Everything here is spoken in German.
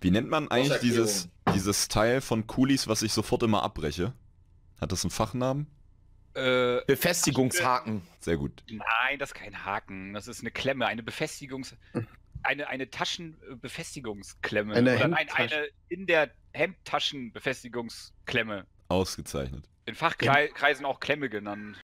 Wie nennt man eigentlich dieses, dieses Teil von Coolies, was ich sofort immer abbreche? Hat das einen Fachnamen? Äh, Befestigungshaken. Sehr gut. nein, das ist kein Haken. Das ist eine Klemme, eine Befestigungs... Eine, eine Taschenbefestigungsklemme. Eine Oder nein, eine in der Hemdtaschenbefestigungsklemme. Ausgezeichnet. In Fachkreisen auch Klemme genannt.